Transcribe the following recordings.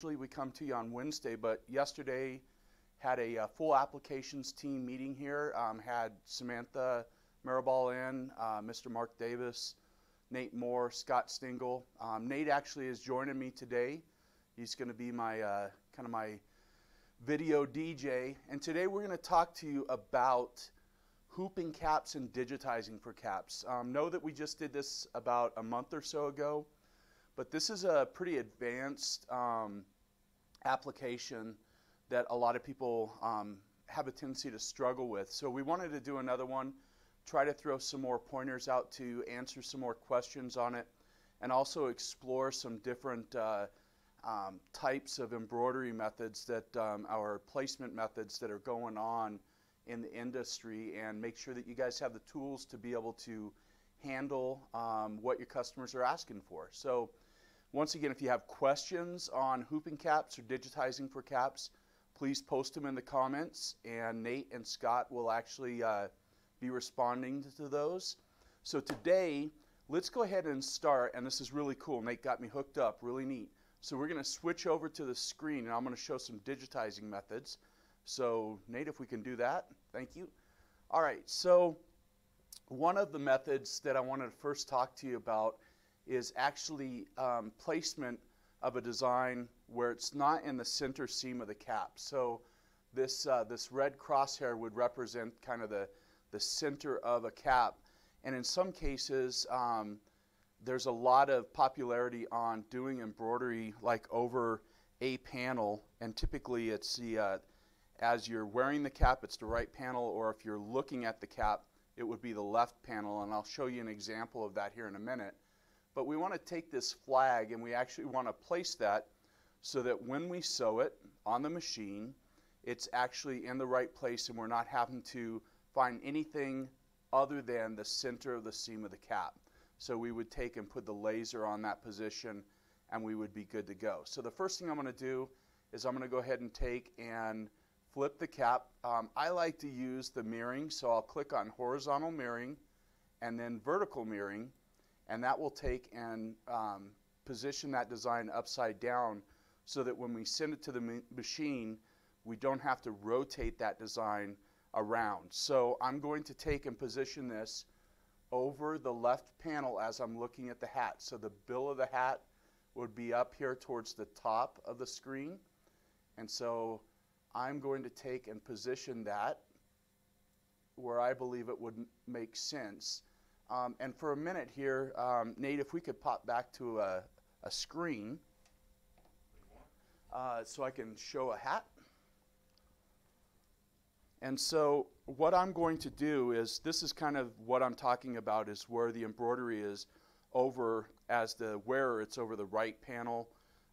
Usually we come to you on Wednesday, but yesterday had a uh, full applications team meeting here. Um, had Samantha Maribal in, uh, Mr. Mark Davis, Nate Moore, Scott Stingle. Um, Nate actually is joining me today. He's going to be my uh, kind of my video DJ. And today we're going to talk to you about hooping caps and digitizing for caps. Um, know that we just did this about a month or so ago, but this is a pretty advanced um, application that a lot of people um, have a tendency to struggle with. So we wanted to do another one, try to throw some more pointers out to answer some more questions on it, and also explore some different uh, um, types of embroidery methods that um, our placement methods that are going on in the industry and make sure that you guys have the tools to be able to handle um, what your customers are asking for. So once again, if you have questions on hooping caps or digitizing for caps, please post them in the comments and Nate and Scott will actually uh, be responding to those. So today, let's go ahead and start, and this is really cool. Nate got me hooked up, really neat. So we're going to switch over to the screen and I'm going to show some digitizing methods. So Nate, if we can do that, thank you. All right, so one of the methods that I wanted to first talk to you about is actually um, placement of a design where it's not in the center seam of the cap. So this, uh, this red crosshair would represent kind of the, the center of a cap. And in some cases, um, there's a lot of popularity on doing embroidery like over a panel. And typically it's the, uh, as you're wearing the cap, it's the right panel, or if you're looking at the cap, it would be the left panel. And I'll show you an example of that here in a minute. But we want to take this flag and we actually want to place that so that when we sew it on the machine, it's actually in the right place and we're not having to find anything other than the center of the seam of the cap. So we would take and put the laser on that position and we would be good to go. So the first thing I'm going to do is I'm going to go ahead and take and flip the cap. Um, I like to use the mirroring, so I'll click on horizontal mirroring and then vertical mirroring and that will take and um, position that design upside down so that when we send it to the ma machine, we don't have to rotate that design around. So I'm going to take and position this over the left panel as I'm looking at the hat. So the bill of the hat would be up here towards the top of the screen. And so I'm going to take and position that where I believe it would make sense. Um, and for a minute here, um, Nate, if we could pop back to a, a screen uh, so I can show a hat. And so what I'm going to do is, this is kind of what I'm talking about is where the embroidery is over, as the wearer, it's over the right panel,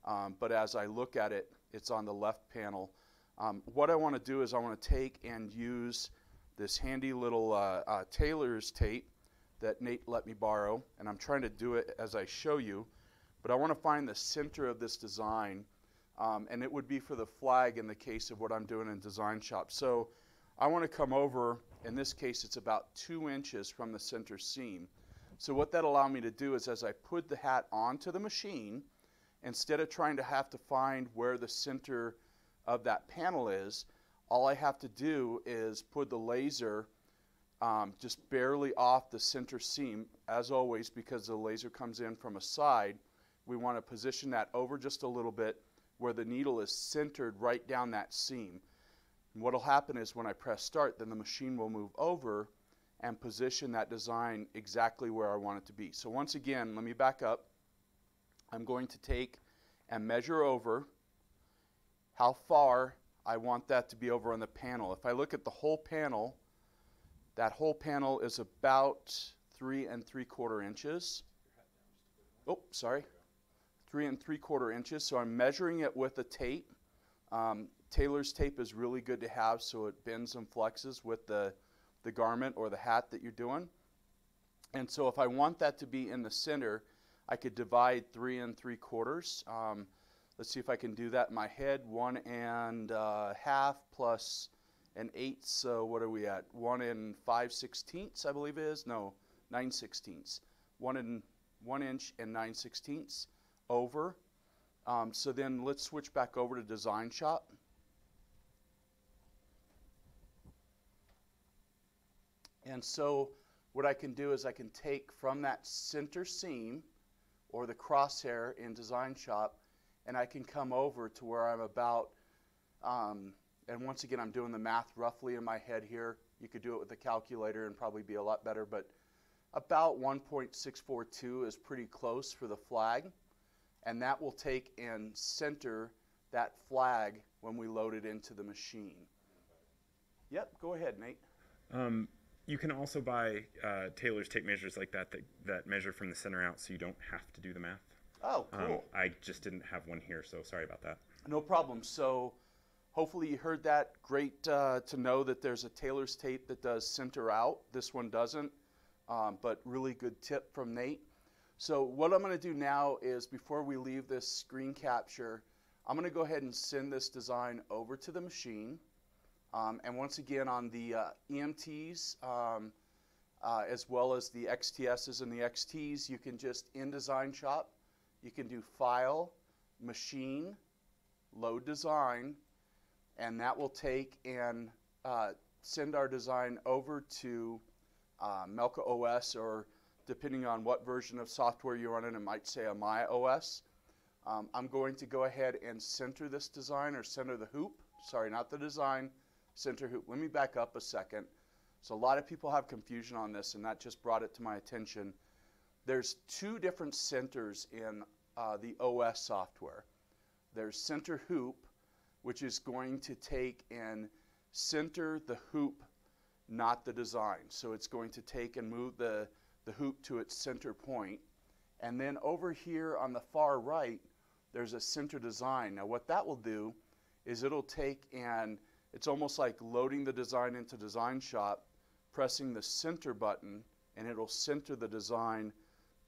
um, but as I look at it, it's on the left panel. Um, what I want to do is I want to take and use this handy little uh, uh, tailor's tape that Nate let me borrow, and I'm trying to do it as I show you. But I want to find the center of this design, um, and it would be for the flag in the case of what I'm doing in Design Shop. So I want to come over, in this case it's about two inches from the center seam. So what that allowed me to do is as I put the hat onto the machine, instead of trying to have to find where the center of that panel is, all I have to do is put the laser um, just barely off the center seam. As always, because the laser comes in from a side, we want to position that over just a little bit where the needle is centered right down that seam. what will happen is when I press start, then the machine will move over and position that design exactly where I want it to be. So once again, let me back up. I'm going to take and measure over how far I want that to be over on the panel. If I look at the whole panel, that whole panel is about three and three quarter inches. Oh, sorry. Three and three quarter inches. So I'm measuring it with a tape. Um, tailor's tape is really good to have so it bends and flexes with the, the garment or the hat that you're doing. And so if I want that to be in the center, I could divide three and three quarters. Um, let's see if I can do that in my head. one and half plus and eight, so what are we at? One and five sixteenths, I believe it is. No, nine sixteenths. One and one inch and nine sixteenths over. Um, so then let's switch back over to Design Shop. And so what I can do is I can take from that center seam or the crosshair in Design Shop and I can come over to where I'm about, um, and once again I'm doing the math roughly in my head here. You could do it with a calculator and probably be a lot better, but about 1.642 is pretty close for the flag. And that will take and center that flag when we load it into the machine. Yep, go ahead, Nate. Um, you can also buy uh, tailor's tape measures like that, that that measure from the center out, so you don't have to do the math. Oh, Um, cool. I just didn't have one here, so sorry about that. No problem. So hopefully you heard that. Great uh, to know that there's a tailor's tape that does center out. This one doesn't, um, but really good tip from Nate. So what I'm going to do now is before we leave this screen capture, I'm going to go ahead and send this design over to the machine. Um, and once again on the uh, EMTs, um, uh, as well as the XTSs and the XTs, you can just in Design Shop, you can do File, Machine, Load Design, and that will take and uh, send our design over to uh, Melco OS or depending on what version of software you're running, it might say Amaya OS. Um, I'm going to go ahead and center this design or center the hoop. Sorry, not the design, center hoop. Let me back up a second. So a lot of people have confusion on this, and that just brought it to my attention. There's two different centers in uh, the OS software. There's center hoop, which is going to take and center the hoop, not the design. So it's going to take and move the, the hoop to its center point. And then over here on the far right, there's a center design. Now what that will do is it'll take and it's almost like loading the design into Design Shop, pressing the center button, and it'll center the design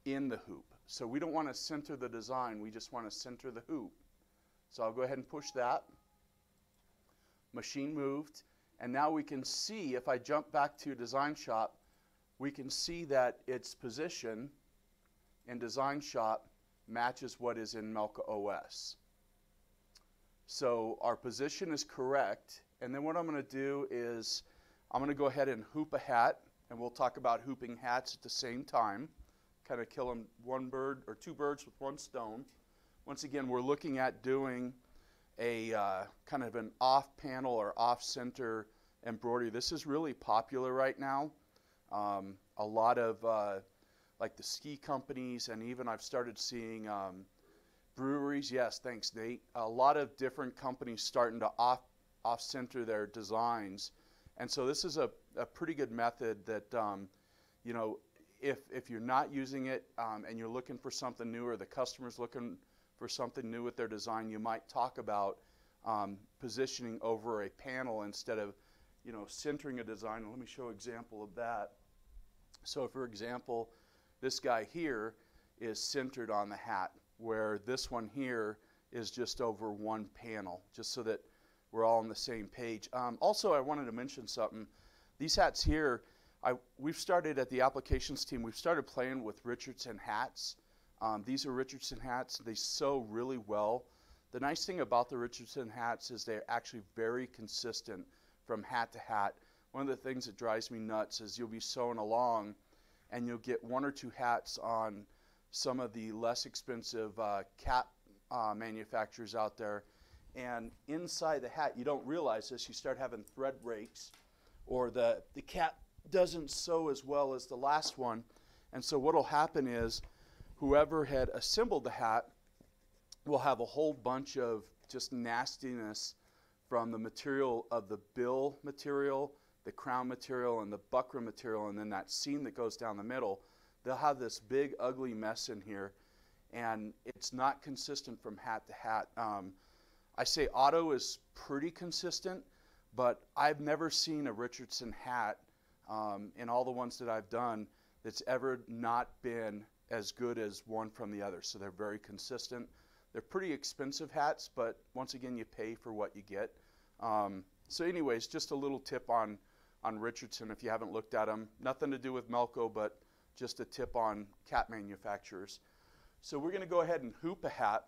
in the hoop. So we don't want to center the design, we just want to center the hoop. So I'll go ahead and push that. Machine moved. And now we can see, if I jump back to Design Shop, we can see that its position in Design Shop matches what is in Melco OS. So our position is correct. And then what I'm going to do is I'm going to go ahead and hoop a hat, and we'll talk about hooping hats at the same time. Kind of killing one bird or two birds with one stone. Once again, we're looking at doing a uh, kind of an off panel or off center embroidery. This is really popular right now. Um, a lot of uh, like the ski companies, and even I've started seeing um, breweries. Yes, thanks, Nate. A lot of different companies starting to off off center their designs, and so this is a, a pretty good method that um, you know if if you're not using it um, and you're looking for something new, or the customer's looking for something new with their design, you might talk about um, positioning over a panel instead of, you know, centering a design. Let me show an example of that. So, for example, this guy here is centered on the hat, where this one here is just over one panel, just so that we're all on the same page. Um, also, I wanted to mention something. These hats here, I, we've started at the applications team, we've started playing with Richardson hats. Um, these are Richardson hats. They sew really well. The nice thing about the Richardson hats is they're actually very consistent from hat to hat. One of the things that drives me nuts is you'll be sewing along and you'll get one or two hats on some of the less expensive uh, cap uh, manufacturers out there. And inside the hat, you don't realize this, you start having thread breaks or the, the cap doesn't sew as well as the last one. And so what will happen is whoever had assembled the hat will have a whole bunch of just nastiness from the material of the bill material, the crown material, and the buckram material, and then that seam that goes down the middle. They'll have this big, ugly mess in here, and it's not consistent from hat to hat. Um, I say Otto is pretty consistent, but I've never seen a Richardson hat um, in all the ones that I've done that's ever not been as good as one from the other. So they're very consistent. They're pretty expensive hats, but once again, you pay for what you get. Um, so, anyways, just a little tip on on Richardson if you haven't looked at them. Nothing to do with Melco, but just a tip on cap manufacturers. So we're going to go ahead and hoop a hat.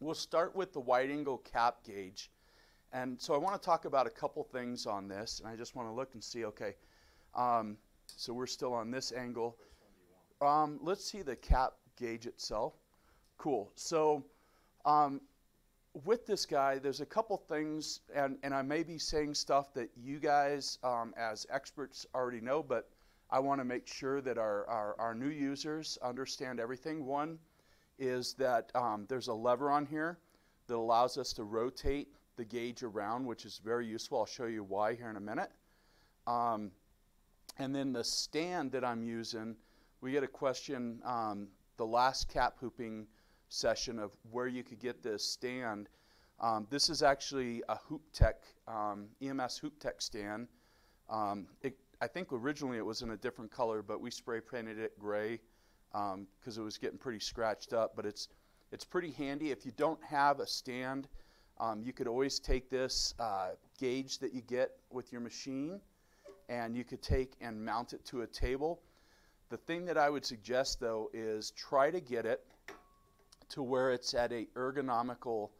we'll start with the wide angle cap gauge. And so I want to talk about a couple things on this, and I just want to look and see, okay, um, so we're still on this angle. Um, let's see the cap gauge itself. Cool. So um, with this guy, there's a couple things, and, and I may be saying stuff that you guys um, as experts already know, but I want to make sure that our, our, our, new users understand everything. One is that um, there's a lever on here that allows us to rotate the gauge around, which is very useful. I'll show you why here in a minute. Um, and then the stand that I'm using, we get a question um, the last cap hooping session of where you could get this stand. Um, this is actually a Hoop Tech, um, EMS Hoop Tech stand. Um, it, I think originally it was in a different color, but we spray painted it gray because um, it was getting pretty scratched up. But it's it's pretty handy. If you don't have a stand, um, you could always take this uh, gauge that you get with your machine, and you could take and mount it to a table. The thing that I would suggest though is try to get it to where it's at a ergonomical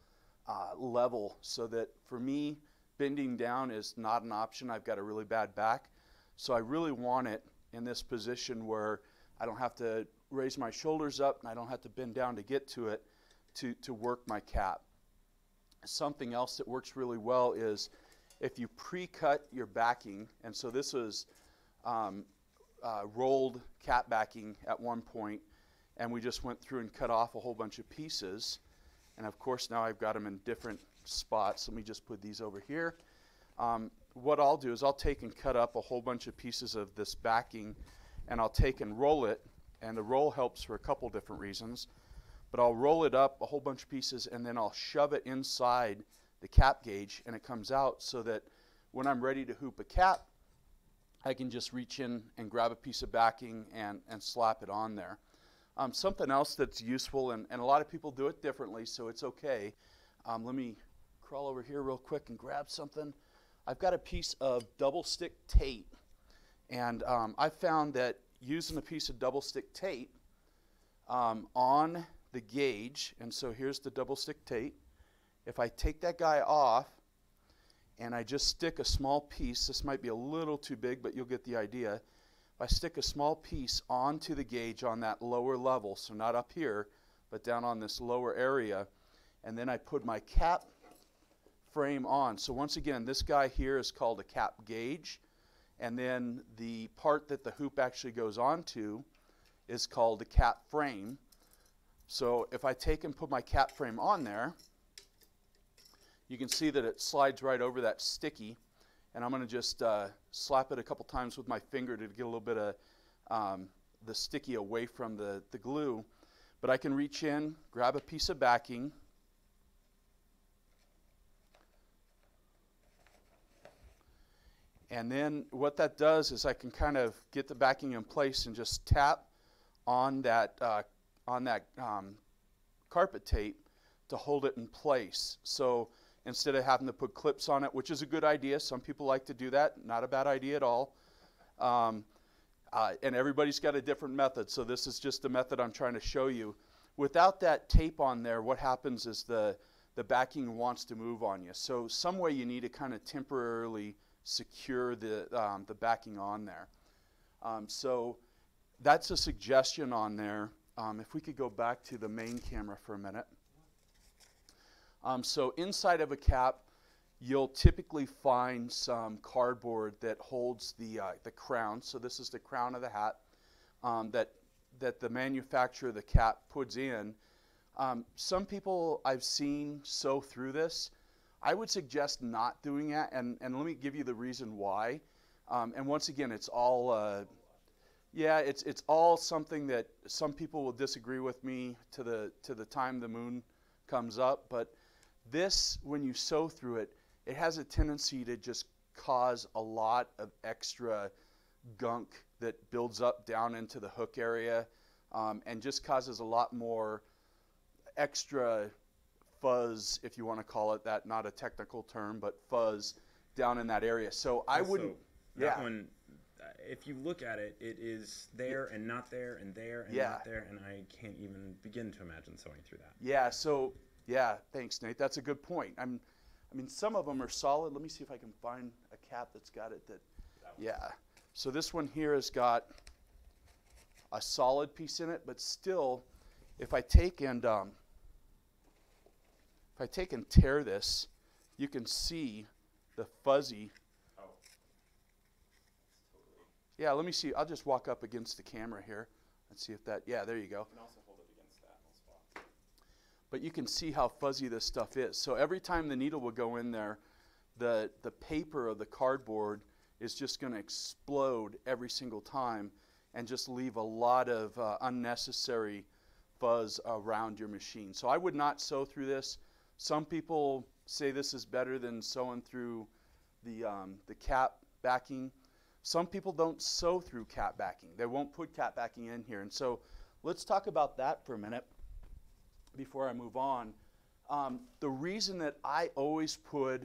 uh, level so that for me, bending down is not an option. I've got a really bad back. So I really want it in this position where I don't have to raise my shoulders up and I don't have to bend down to get to it to, to work my cap. Something else that works really well is if you pre-cut your backing, and so this was um, uh, rolled cap backing at one point, and we just went through and cut off a whole bunch of pieces. And of course, now I've got them in different spots. Let me just put these over here. Um, what I'll do is I'll take and cut up a whole bunch of pieces of this backing, and I'll take and roll it. And the roll helps for a couple different reasons. But I'll roll it up a whole bunch of pieces, and then I'll shove it inside the cap gauge, and it comes out so that when I'm ready to hoop a cap, I can just reach in and grab a piece of backing and, and slap it on there. Um, something else that's useful, and, and a lot of people do it differently, so it's okay. Um, let me crawl over here real quick and grab something. I've got a piece of double stick tape, and um, I found that using a piece of double stick tape um, on the gauge, and so here's the double stick tape. If I take that guy off and I just stick a small piece, this might be a little too big, but you'll get the idea. I stick a small piece onto the gauge on that lower level, so not up here, but down on this lower area, and then I put my cap frame on. So once again, this guy here is called a cap gauge, and then the part that the hoop actually goes onto is called a cap frame. So if I take and put my cap frame on there, you can see that it slides right over that sticky and I'm going to just uh, slap it a couple times with my finger to get a little bit of um, the sticky away from the, the glue. But I can reach in, grab a piece of backing, and then what that does is I can kind of get the backing in place and just tap on that, uh, on that um, carpet tape to hold it in place. So instead of having to put clips on it, which is a good idea. Some people like to do that. Not a bad idea at all. Um, uh, and everybody's got a different method, so this is just the method I'm trying to show you. Without that tape on there, what happens is the, the backing wants to move on you. So some way you need to kind of temporarily secure the, um, the backing on there. Um, so that's a suggestion on there. Um, if we could go back to the main camera for a minute. Um, so inside of a cap, you'll typically find some cardboard that holds the, uh, the crown. So this is the crown of the hat um, that, that the manufacturer of the cap puts in. Um, some people I've seen sew through this. I would suggest not doing that, and, and let me give you the reason why. Um, and once again, it's all, uh, yeah, it's, it's all something that some people will disagree with me to the, to the time the moon comes up, but this, when you sew through it, it has a tendency to just cause a lot of extra gunk that builds up down into the hook area um, and just causes a lot more extra fuzz, if you want to call it that, not a technical term, but fuzz down in that area. So I Also, wouldn't. That yeah. one, uh, if you look at it, it is there and not there and there and Yeah. not there, and I can't even begin to imagine sewing through that. Yeah, so Yeah, thanks, Nate. That's a good point. I'm, I mean, some of them are solid. Let me see if I can find a cap that's got it. That, yeah. So this one here has got a solid piece in it, but still, if I take and um, if I take and tear this, you can see the fuzzy. Oh. Yeah, let me see. I'll just walk up against the camera here and see if that. Yeah, there you go. You can also hold it against that spot. But you can see how fuzzy this stuff is. So every time the needle will go in there, the, the paper of the cardboard is just going to explode every single time and just leave a lot of uh, unnecessary fuzz around your machine. So I would not sew through this. Some people say this is better than sewing through the, um, the cap backing. Some people don't sew through cap backing. They won't put cap backing in here. And so let's talk about that for a minute before I move on. Um, the reason that I always put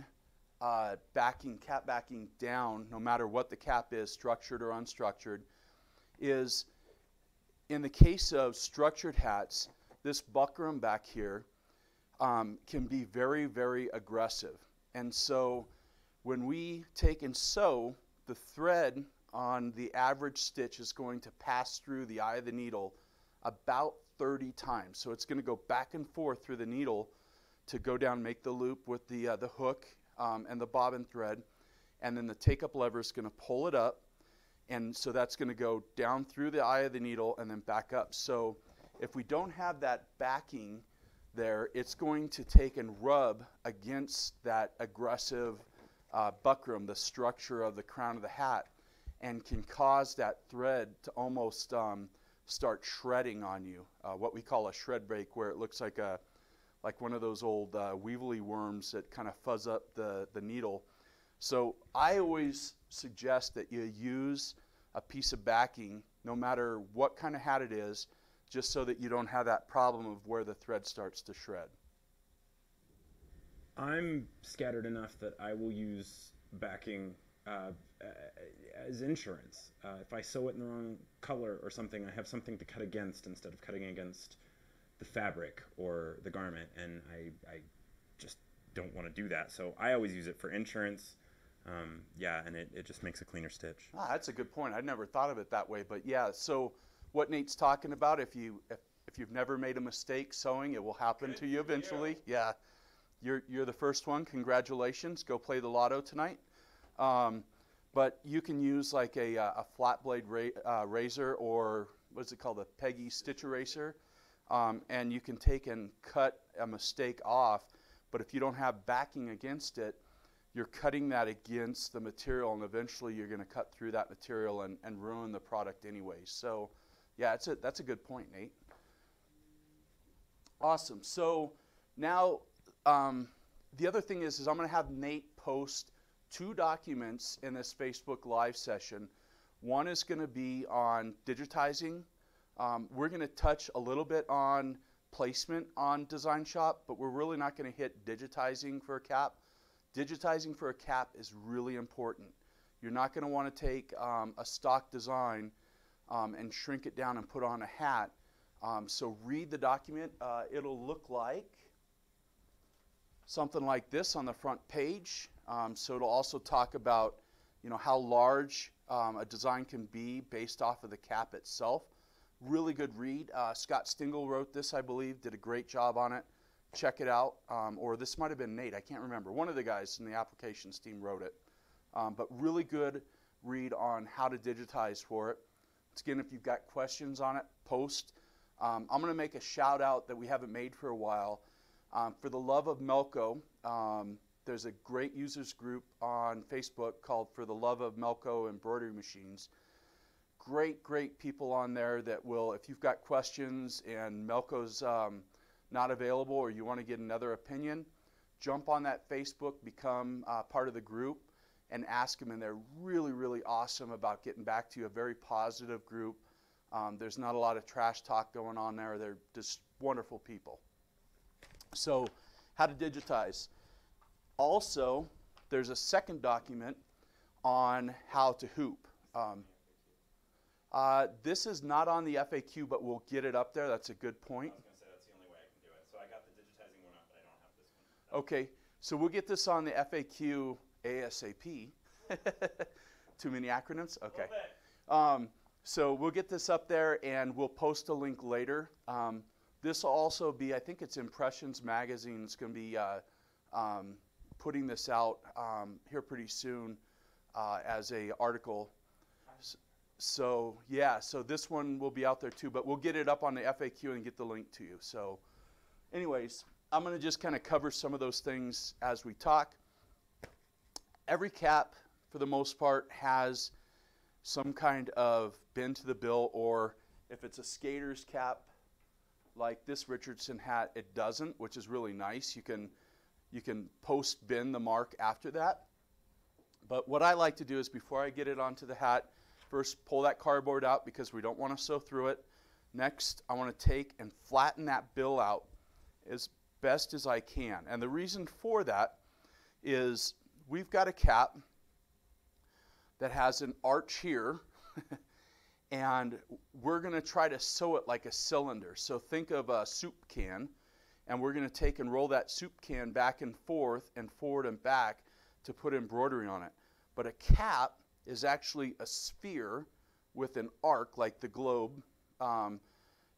uh, backing, cap backing down, no matter what the cap is, structured or unstructured, is in the case of structured hats, this buckram back here um, can be very, very aggressive. And so when we take and sew, the thread on the average stitch is going to pass through the eye of the needle about 30 times. So it's going to go back and forth through the needle to go down, make the loop with the, uh, the hook um, and the bobbin thread. And then the take up lever is going to pull it up. And so that's going to go down through the eye of the needle and then back up. So if we don't have that backing there, it's going to take and rub against that aggressive uh, buckram, the structure of the crown of the hat, and can cause that thread to almost um, start shredding on you. Uh, what we call a shred break, where it looks like a like one of those old uh, weevily worms that kind of fuzz up the, the needle. So I always suggest that you use a piece of backing, no matter what kind of hat it is, just so that you don't have that problem of where the thread starts to shred. I'm scattered enough that I will use backing uh, as insurance. Uh, if I sew it in the wrong color or something, I have something to cut against instead of cutting against the fabric or the garment, and I, I just don't want to do that. So I always use it for insurance. Um, yeah, and it, it just makes a cleaner stitch. Ah, that's a good point. I'd never thought of it that way, but yeah. So what Nate's talking about, if you if, if you've never made a mistake sewing, it will happen Good to you eventually. you. Yeah, you're you're the first one. Congratulations. Go play the lotto tonight. Um, but you can use like a, uh, a flat blade ra- uh, razor or what's it called, a Peggy stitch eraser, um, and you can take and cut a mistake off. But if you don't have backing against it, you're cutting that against the material, and eventually you're going to cut through that material and, and ruin the product anyway. So, yeah, it's a, that's a good point, Nate. Awesome. So now um, the other thing is, is I'm going to have Nate post two documents in this Facebook Live session. One is going to be on digitizing. Um, we're going to touch a little bit on placement on Design Shop, but we're really not going to hit digitizing for a cap. Digitizing for a cap is really important. You're not going to want to take um, a stock design um, and shrink it down and put on a hat. Um, so read the document. Uh, it'll look like something like this on the front page. Um, so it'll also talk about, you know, how large um, a design can be based off of the cap itself. Really good read. Uh, Scott Stingle wrote this, I believe, did a great job on it. Check it out. Um, or this might have been Nate, I can't remember. One of the guys in the applications team wrote it. Um, but really good read on how to digitize for it. Again, if you've got questions on it, post. Um, I'm going to make a shout out that we haven't made for a while. Um, for the love of Melco, um, there's a great users group on Facebook called For the Love of Melco Embroidery Machines. Great, great people on there that will, if you've got questions and Melco's um, not available or you want to get another opinion, jump on that Facebook, become uh, part of the group, and ask them. And they're really, really awesome about getting back to you. A very positive group. Um, there's not a lot of trash talk going on there. They're just wonderful people. So, how to digitize. Also, there's a second document on how to hoop. Um, uh, this is not on the FAQ, but we'll get it up there. That's a good point. I was gonna say that's the only way I can do it. So I got the digitizing one up, but I Okay, so we'll get this on the FAQ ASAP. Too many acronyms? Okay. Um, so we'll get this up there and we'll post a link later. Um, this will also be, I think it's Impressions Magazine. It's going to be uh, um, putting this out um, here pretty soon uh, as a article. So yeah, so this one will be out there too, but we'll get it up on the FAQ and get the link to you. So, anyways, I'm going to just kind of cover some of those things as we talk. Every cap, for the most part, has some kind of bend to the bill, or if it's a skater's cap, like this Richardson hat, it doesn't, which is really nice. You can you can post bend the mark after that. But what I like to do is before I get it onto the hat, first pull that cardboard out because we don't want to sew through it. Next, I want to take and flatten that bill out as best as I can. And the reason for that is we've got a cap that has an arch here and we're going to try to sew it like a cylinder. So think of a soup can and we're going to take and roll that soup can back and forth and forward and back to put embroidery on it. But a cap is actually a sphere with an arc like the globe. Um,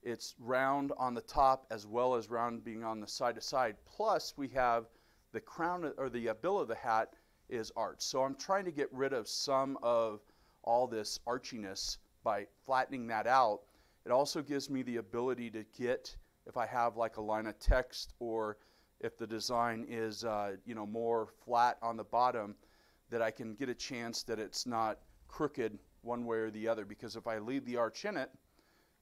it's round on the top as well as round being on the side to side. Plus, we have the crown or the uh, bill of the hat is arch. So I'm trying to get rid of some of all this archiness by flattening that out. It also gives me the ability to get if I have like a line of text or if the design is uh, you know more flat on the bottom, that I can get a chance that it's not crooked one way or the other. Because if I leave the arch in it,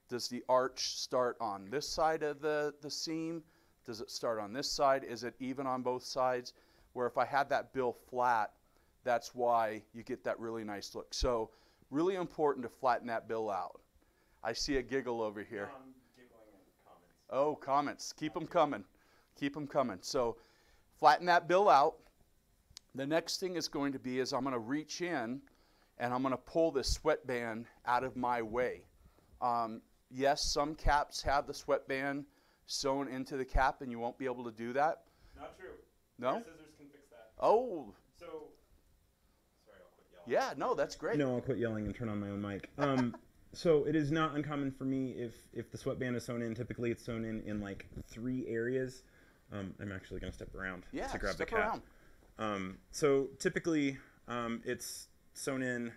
does the arch start on this side of the, the seam? Does it start on this side? Is it even on both sides? Where if I had that bill flat, that's why you get that really nice look. So really important to flatten that bill out. I see a giggle over here. Oh, comments. Keep them coming. Keep them coming. So flatten that bill out. The next thing is going to be is I'm going to reach in and I'm going to pull this sweatband out of my way. Um, yes, some caps have the sweatband sewn into the cap and you won't be able to do that. Not true. No? Scissors can fix that. Oh, So, sorry, I'll quit yelling. yeah, no, that's great. No, I'll quit yelling and turn on my own mic. Um, so it is not uncommon for me if if the sweatband is sewn in. Typically, it's sewn in in like three areas. Um, I'm actually gonna step around Yeah, to grab step the cap. around. Um, so typically, um, it's sewn in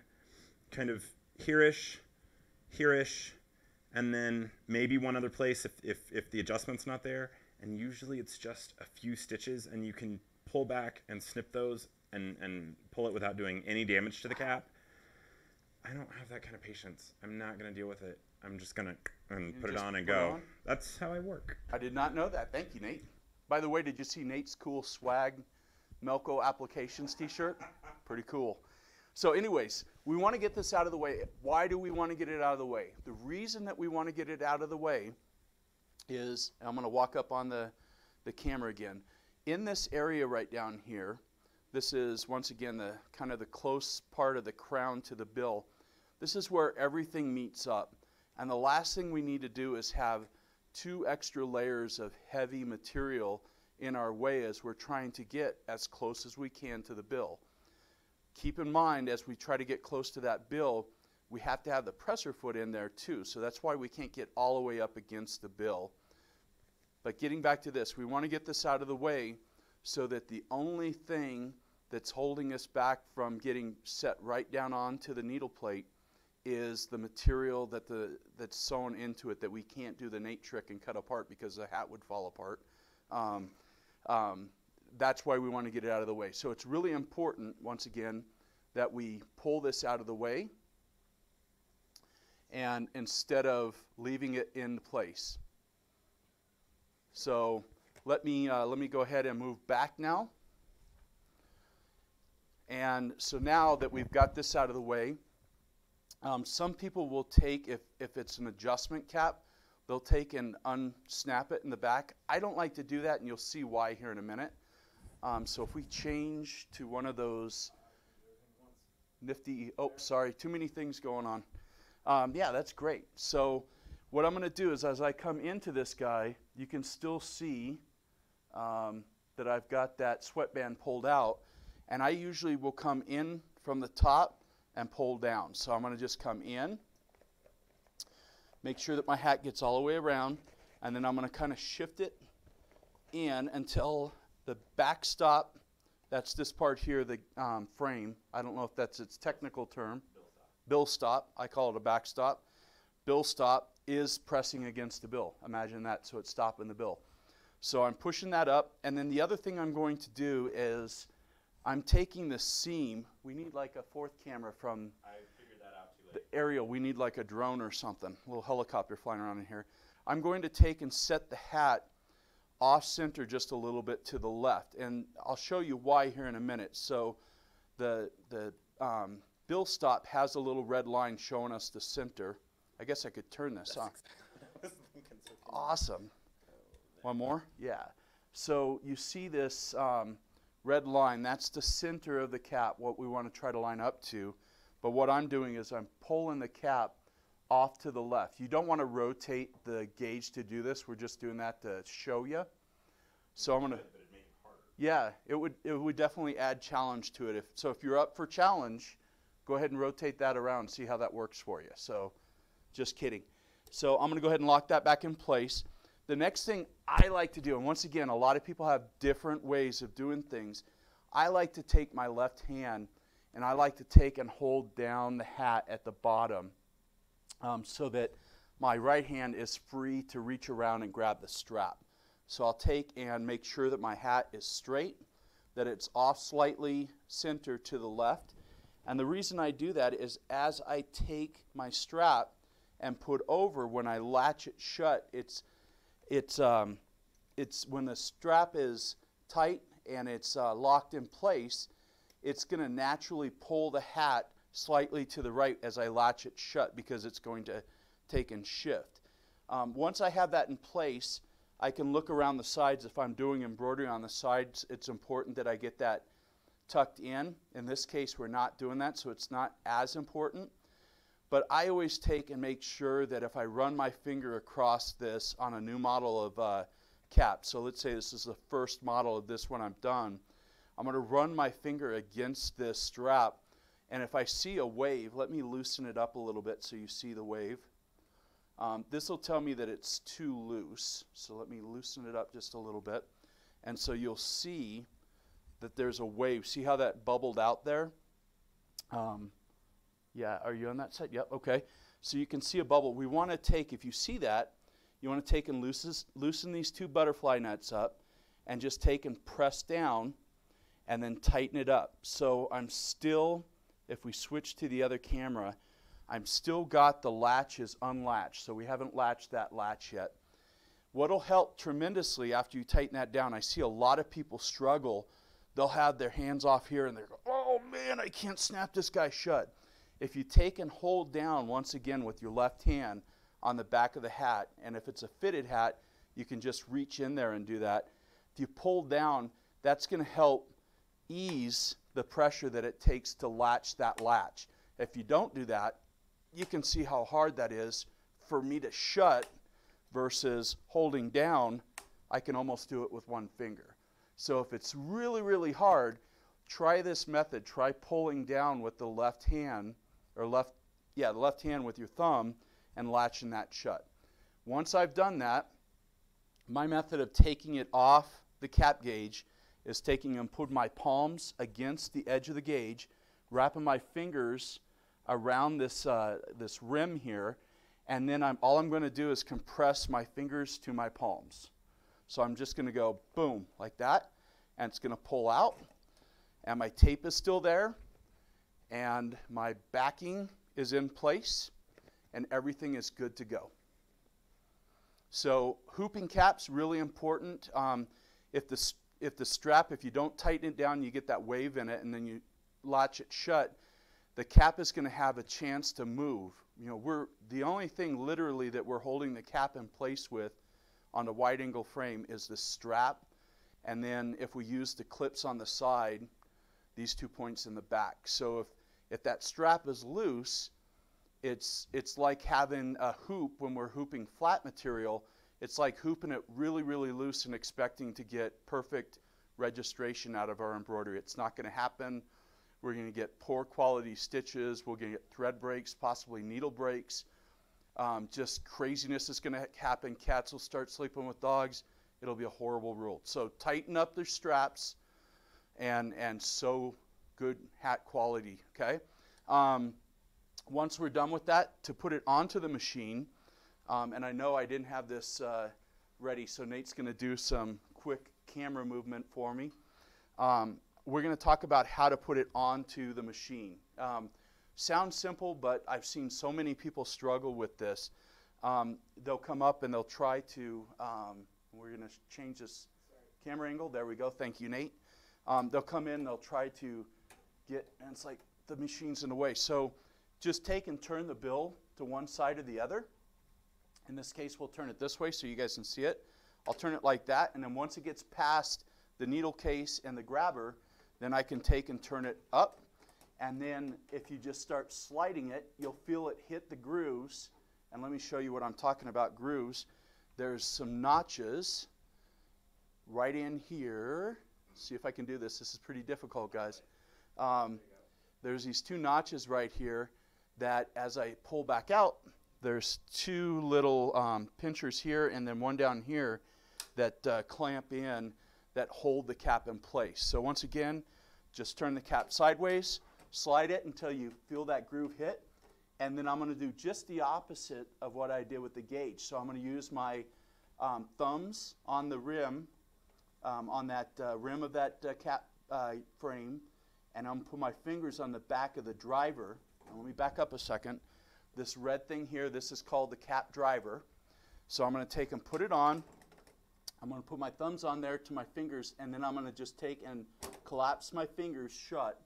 kind of here-ish, here-ish, and then maybe one other place if, if, if the adjustment's not there. And usually it's just a few stitches, and you can pull back and snip those and, and pull it without doing any damage to the cap. I don't have that kind of patience. I'm not going to deal with it. I'm just going to and put it on and go. on? That's how I work. I did not know that. Thank you, Nate. By the way, did you see Nate's cool swag Melco applications t-shirt? Pretty cool. So anyways, we want to get this out of the way. Why do we want to get it out of the way? The reason that we want to get it out of the way is, I'm going to walk up on the, the camera again. In this area right down here, this is once again the kind of the close part of the crown to the bill. This is where everything meets up. And the last thing we need to do is have two extra layers of heavy material in our way as we're trying to get as close as we can to the bill. Keep in mind, as we try to get close to that bill, we have to have the presser foot in there too. So that's why we can't get all the way up against the bill. But getting back to this, we want to get this out of the way so that the only thing that's holding us back from getting set right down onto the needle plate is the material that the that's sewn into it that we can't do the Nate trick and cut apart because the hat would fall apart. Um, um, that's why we want to get it out of the way. So it's really important, once again, that we pull this out of the way and instead of leaving it in place. So let me, uh, let me go ahead and move back now. And so now that we've got this out of the way, um, some people will take, if, if it's an adjustment cap, they'll take and unsnap it in the back. I don't like to do that, and you'll see why here in a minute. Um, so if we change to one of those nifty, oh, sorry, too many things going on. Um, yeah, that's great. So what I'm going to do is as I come into this guy, you can still see um, that I've got that sweatband pulled out, and I usually will come in from the top and pull down. So I'm going to just come in, make sure that my hat gets all the way around, and then I'm going to kind of shift it in until the backstop, that's this part here, the um, frame. I don't know if that's its technical term. Bill stop. I call it a backstop. Bill stop is pressing against the bill. Imagine that, so it's stopping the bill. So I'm pushing that up, and then the other thing I'm going to do is I'm taking the seam. We need like a fourth camera from I figured that out too the aerial. We need like a drone or something, a little helicopter flying around in here. I'm going to take and set the hat off center just a little bit to the left, and I'll show you why here in a minute. So the the um, bill stop has a little red line showing us the center. I guess I could turn this on. Awesome. One more? Yeah. So you see this um, red line, that's the center of the cap, what we want to try to line up to. But what I'm doing is I'm pulling the cap off to the left. You don't want to rotate the gauge to do this. We're just doing that to show you. So I'm going to. Yeah, it would it would definitely add challenge to it. If so, if you're up for challenge, go ahead and rotate that around see how that works for you. So, just kidding. So I'm going to go ahead and lock that back in place. The next thing I like to do, and once again, a lot of people have different ways of doing things. I like to take my left hand and I like to take and hold down the hat at the bottom um, so that my right hand is free to reach around and grab the strap. So I'll take and make sure that my hat is straight, that it's off slightly center to the left. And the reason I do that is as I take my strap and put over, when I latch it shut, it's it's um, it's when the strap is tight and it's uh, locked in place, it's going to naturally pull the hat slightly to the right as I latch it shut because it's going to take and shift. Um, once I have that in place, I can look around the sides. If I'm doing embroidery on the sides, it's important that I get that tucked in. In this case, we're not doing that, so it's not as important. But I always take and make sure that if I run my finger across this on a new model of uh, cap, so let's say this is the first model of this when I'm done, I'm going to run my finger against this strap. And if I see a wave, let me loosen it up a little bit so you see the wave. Um, this will tell me that it's too loose. So let me loosen it up just a little bit. And so you'll see that there's a wave. See how that bubbled out there? Um, yeah, are you on that side? Yep, okay. So you can see a bubble. We want to take, if you see that, you want to take and looses, loosen these two butterfly nuts up and just take and press down and then tighten it up. So I'm still, if we switch to the other camera, I'm still got the latches unlatched. So we haven't latched that latch yet. What'll help tremendously after you tighten that down, I see a lot of people struggle. They'll have their hands off here and they're oh man, I can't snap this guy shut. If you take and hold down once again with your left hand on the back of the hat, and if it's a fitted hat, you can just reach in there and do that. If you pull down, that's going to help ease the pressure that it takes to latch that latch. If you don't do that, you can see how hard that is for me to shut versus holding down. I can almost do it with one finger. So if it's really, really hard, try this method. Try pulling down with the left hand, or left, yeah, the left hand with your thumb and latching that shut. Once I've done that, my method of taking it off the cap gauge is taking and put my palms against the edge of the gauge, wrapping my fingers around this, uh, this rim here, and then I'm, all I'm going to do is compress my fingers to my palms. So I'm just going to go boom, like that, and it's going to pull out, and my tape is still there, and my backing is in place, and everything is good to go. So hooping caps really important. Um, if the if the strap, if you don't tighten it down, you get that wave in it, and then you latch it shut. The cap is going to have a chance to move. You know, we're the only thing literally that we're holding the cap in place with on the wide angle frame is the strap, and then if we use the clips on the side, these two points in the back. So if if that strap is loose, it's it's like having a hoop when we're hooping flat material it's like hooping it really, really loose and expecting to get perfect registration out of our embroidery. It's not going to happen. We're going to get poor quality stitches. We're going to get thread breaks, possibly needle breaks. Um, just craziness is going to happen. Cats will start sleeping with dogs. It'll be a horrible rule. So tighten up their straps and and sew good hat quality. Okay. Um, once we're done with that, to put it onto the machine, um, and I know I didn't have this uh, ready, so Nate's going to do some quick camera movement for me. Um, we're going to talk about how to put it onto the machine. Um, sounds simple, but I've seen so many people struggle with this. Um, they'll come up and they'll try to, um, we're going to change this camera angle. There we go. Thank you, Nate. They'll come in, they'll try to get, and it's like the machine's in the way. So just take and turn the bill to one side or the other. In this case, we'll turn it this way so you guys can see it. I'll turn it like that, and then once it gets past the needle case and the grabber, then I can take and turn it up. And then if you just start sliding it, you'll feel it hit the grooves. And let me show you what I'm talking about grooves. There's some notches right in here. See if I can do this. This is pretty difficult, guys. Um, there's these two notches right here that as I pull back out, there's two little um, pinchers here and then one down here that uh, clamp in that hold the cap in place. So once again, just turn the cap sideways, slide it until you feel that groove hit, and then I'm going to do just the opposite of what I did with the gauge. So I'm going to use my um, thumbs on the rim, um, on that uh, rim of that uh, cap uh, frame, and I'm to put my fingers on the back of the driver. Now, let me back up a second. This red thing here, this is called the cap driver. So I'm going to take and put it on. I'm going to put my thumbs on there to my fingers, and then I'm going to just take and collapse my fingers shut.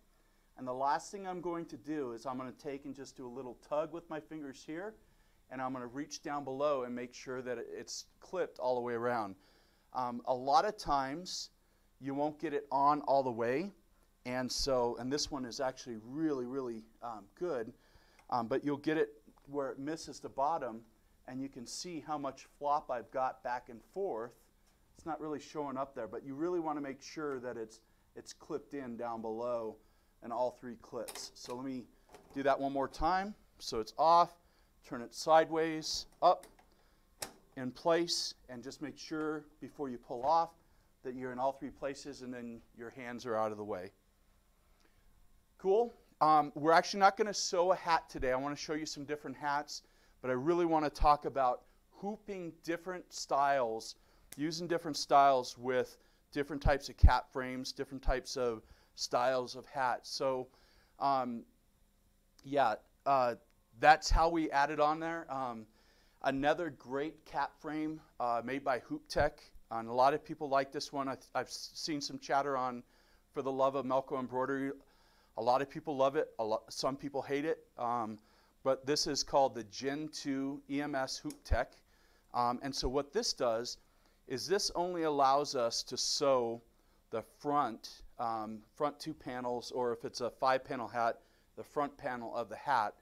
And the last thing I'm going to do is I'm going to take and just do a little tug with my fingers here, and I'm going to reach down below and make sure that it's clipped all the way around. Um, a lot of times, you won't get it on all the way, and so, and this one is actually really, really um, good, um, but you'll get it where it misses the bottom, and you can see how much flop I've got back and forth. It's not really showing up there, but you really want to make sure that it's, it's clipped in down below and all three clips. So let me do that one more time. So it's off, turn it sideways, up, in place, and just make sure before you pull off that you're in all three places and then your hands are out of the way. Cool. Um, we're actually not going to sew a hat today. I want to show you some different hats, but I really want to talk about hooping different styles, using different styles with different types of cap frames, different types of styles of hats. So, um, yeah, uh, that's how we added on there. Um, another great cap frame uh, made by Hoop Tech. And a lot of people like this one. I have seen some chatter on For the Love of Melco Embroidery. A lot of people love it. Lot, some people hate it. Um, but this is called the Gen 2 EMS Hoop Tech. Um, and so what this does is this only allows us to sew the front, um, front two panels, or if it's a five panel hat, the front panel of the hat.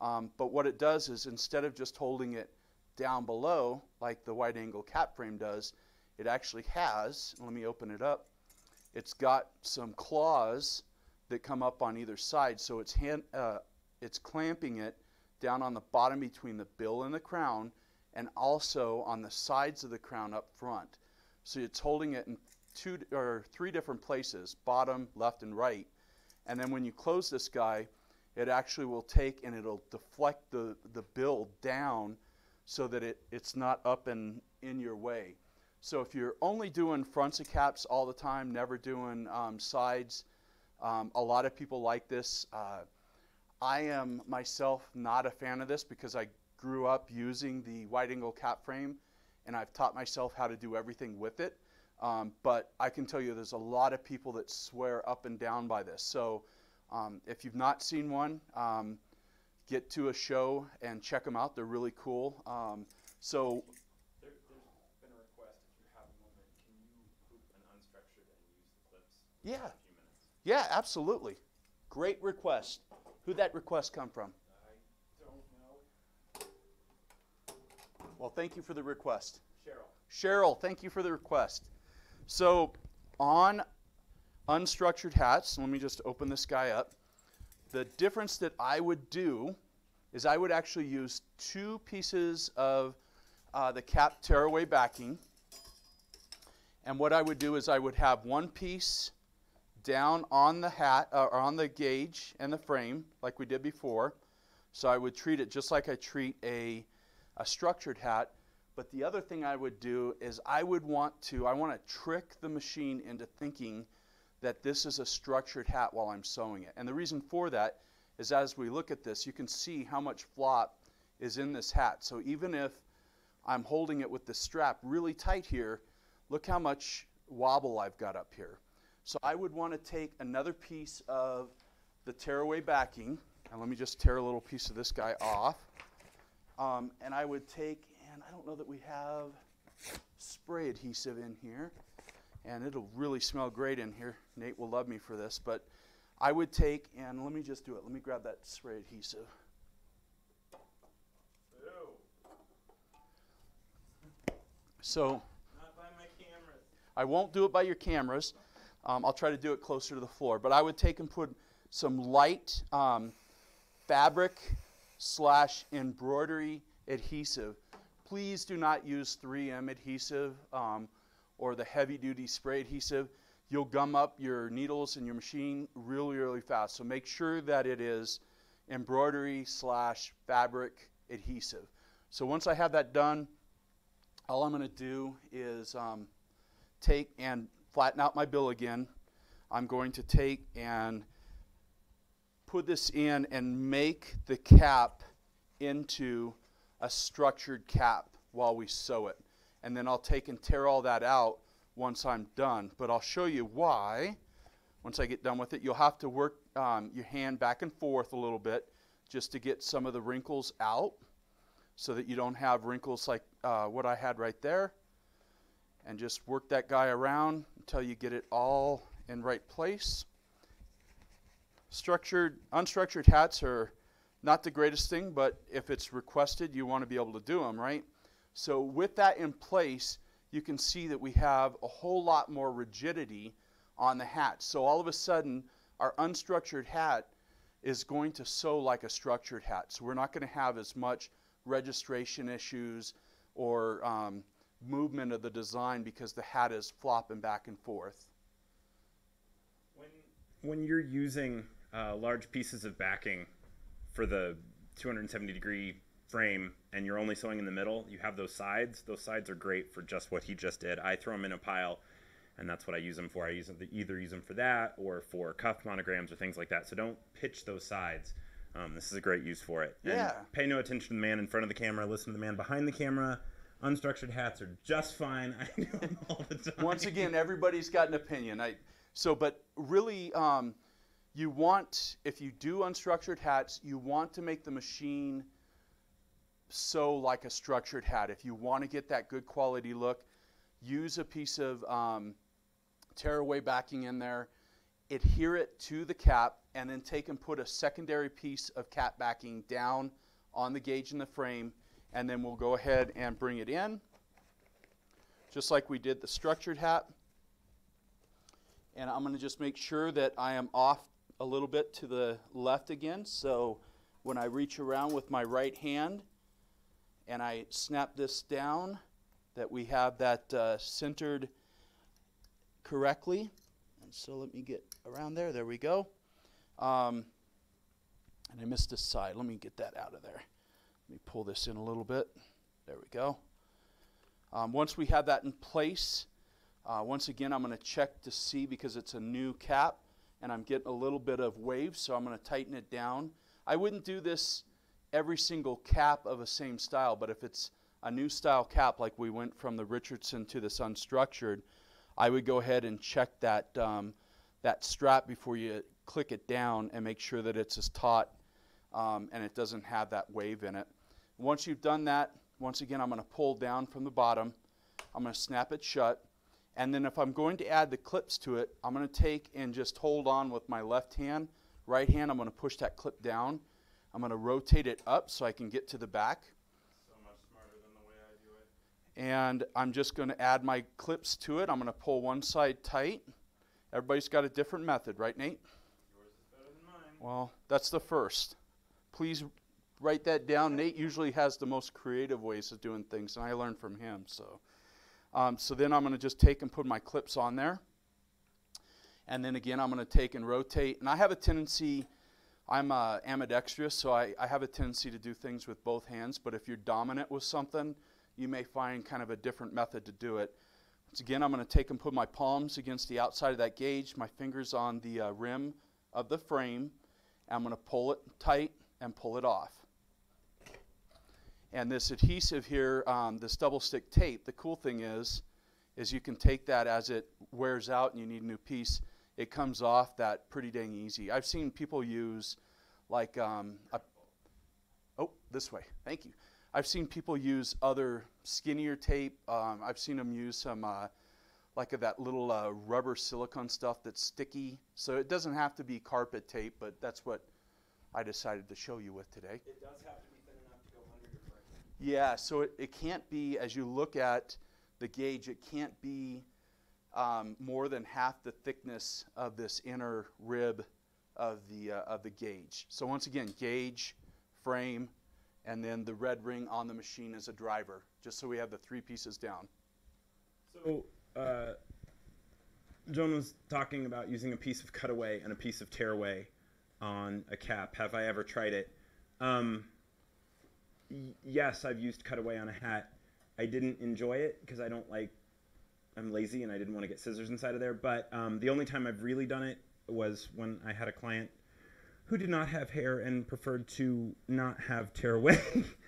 Um, but what it does is instead of just holding it down below like the wide angle cap frame does, it actually has, let me open it up, it's got some claws that come up on either side. So it's, hand, uh, it's clamping it down on the bottom between the bill and the crown and also on the sides of the crown up front. So it's holding it in two or three different places, bottom, left, and right. And then when you close this guy, it actually will take and it'll deflect the, the bill down so that it, it's not up and in your way. So if you're only doing fronts of caps all the time, never doing um, sides, um, a lot of people like this. Uh, I am myself not a fan of this because I grew up using the wide angle cap frame and I've taught myself how to do everything with it. Um, but I can tell you there's a lot of people that swear up and down by this. So um, if you've not seen one, um, get to a show and check them out. They're really cool. Um, so there, has been a request if you have a moment, can you hoop an unstructured and use the clips? Yeah. Yeah, absolutely. Great request. Who'd that request come from? I don't know. Well, thank you for the request. Cheryl. Cheryl, thank you for the request. So, on unstructured hats. Let me just open this guy up. The difference that I would do is I would actually use two pieces of uh, the cap tearaway backing. And what I would do is I would have one piece down on the hat uh, or on the gauge and the frame like we did before. So I would treat it just like I treat a, a structured hat. But the other thing I would do is I would want to, I want to trick the machine into thinking that this is a structured hat while I'm sewing it. And the reason for that is as we look at this, you can see how much flop is in this hat. So even if I'm holding it with the strap really tight here, look how much wobble I've got up here. So I would want to take another piece of the tearaway backing, and let me just tear a little piece of this guy off. Um, and I would take, and I don't know that we have spray adhesive in here, and it'll really smell great in here. Nate will love me for this, but I would take, and let me just do it. Let me grab that spray adhesive. So I won't do it by your cameras. Um, I'll try to do it closer to the floor. But I would take and put some light um, fabric slash embroidery adhesive. Please do not use 3M adhesive um, or the heavy duty spray adhesive. You'll gum up your needles and your machine really, really fast. So make sure that it is embroidery slash fabric adhesive. So once I have that done, all I'm going to do is um, take and flatten out my bill again. I'm going to take and put this in and make the cap into a structured cap while we sew it. And then I'll take and tear all that out once I'm done. But I'll show you why once I get done with it. You'll have to work um, your hand back and forth a little bit just to get some of the wrinkles out so that you don't have wrinkles like uh, what I had right there. And just work that guy around until you get it all in right place. Structured, unstructured hats are not the greatest thing, but if it's requested, you want to be able to do them, right? So with that in place, you can see that we have a whole lot more rigidity on the hat. So all of a sudden, our unstructured hat is going to sew like a structured hat. So we're not going to have as much registration issues or um, movement of the design because the hat is flopping back and forth. When, when you're using uh, large pieces of backing for the 270 degree frame and you're only sewing in the middle, you have those sides. Those sides are great for just what he just did. I throw them in a pile and that's what I use them for. I use them either use them for that or for cuff monograms or things like that. So don't pitch those sides. Um, this is a great use for it. Yeah. And pay no attention to the man in front of the camera. Listen to the man behind the camera. Unstructured hats are just fine. I do them all the time. Once again, everybody's got an opinion. I so, but really, um, you want if you do unstructured hats, you want to make the machine sew like a structured hat. If you want to get that good quality look, use a piece of um, tearaway backing in there adhere it to the cap, and then take and put a secondary piece of cap backing down on the gauge in the frame, and then we'll go ahead and bring it in, just like we did the structured hat. And I'm going to just make sure that I am off a little bit to the left again, so when I reach around with my right hand and I snap this down, that we have that uh, centered correctly. And so let me get around there. There we go. Um, and I missed this side. Let me get that out of there. Let me pull this in a little bit. There we go. Um, once we have that in place, uh, once again, I'm going to check to see because it's a new cap and I'm getting a little bit of wave, so I'm going to tighten it down. I wouldn't do this every single cap of a same style, but if it's a new style cap, like we went from the Richardson to this unstructured, I would go ahead and check that, um, that strap before you click it down and make sure that it's as taut um, and it doesn't have that wave in it. Once you've done that, once again, I'm going to pull down from the bottom. I'm going to snap it shut. And then if I'm going to add the clips to it, I'm going to take and just hold on with my left hand. Right hand, I'm going to push that clip down. I'm going to rotate it up so I can get to the back So much smarter than the way I do it. and I'm just going to add my clips to it. I'm going to pull one side tight Everybody's got a different method, right, Nate? Yours is better than mine. Well, that's the first. Please write that down. Nate usually has the most creative ways of doing things, and I learned from him. So, um, so then I'm going to just take and put my clips on there, and then again I'm going to take and rotate. And I have a tendency. I'm uh, ambidextrous, so I, I have a tendency to do things with both hands. But if you're dominant with something, you may find kind of a different method to do it. Once again, I'm going to take and put my palms against the outside of that gauge, my fingers on the uh, rim of the frame. I'm going to pull it tight and pull it off. And this adhesive here, um, this double stick tape, the cool thing is, is you can take that as it wears out and you need a new piece it comes off that pretty dang easy. I've seen people use like um, a, oh this way. Thank you. I've seen people use other skinnier tape. Um, I've seen them use some uh, like a, that little uh, rubber silicone stuff that's sticky. So it doesn't have to be carpet tape, but that's what I decided to show you with today. It does have to be thin enough to go under your frame. Yeah, so it, it can't be, as you look at the gauge, it can't be um, more than half the thickness of this inner rib of the, uh, of the gauge. So once again, gauge, frame, and then the red ring on the machine is a driver, just so we have the three pieces down. So, uh, Joan was talking about using a piece of cutaway and a piece of tearaway on a cap. Have I ever tried it? Um, yes, I've used cutaway on a hat. I didn't enjoy it because I don't like I'm lazy and I didn't want to get scissors inside of there. But um, the only time I've really done it was when I had a client who did not have hair and preferred to not have tearaway.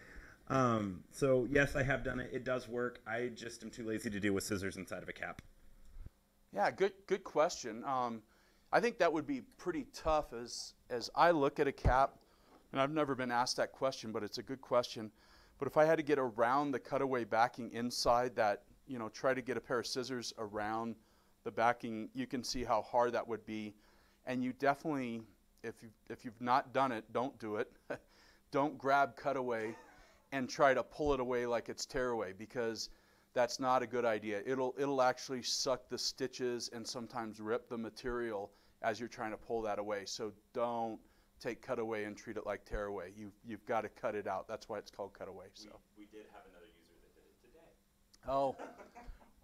um, so yes, I have done it. It does work. I just am too lazy to deal with scissors inside of a cap. Yeah, good good question. Um, I think that would be pretty tough as as I look at a cap, and I've never been asked that question, but it's a good question. But if I had to get around the cutaway backing inside that you know, try to get a pair of scissors around the backing, you can see how hard that would be. And you definitely, if, you, if you've not done it, don't do it. don't grab cutaway and try to pull it away like it's tearaway because that's not a good idea. It'll, it'll actually suck the stitches and sometimes rip the material as you're trying to pull that away. So don't take cutaway and treat it like tearaway. You've, you've got to cut it out. That's why it's called cutaway. So. We, we did have another user that did it today. Oh,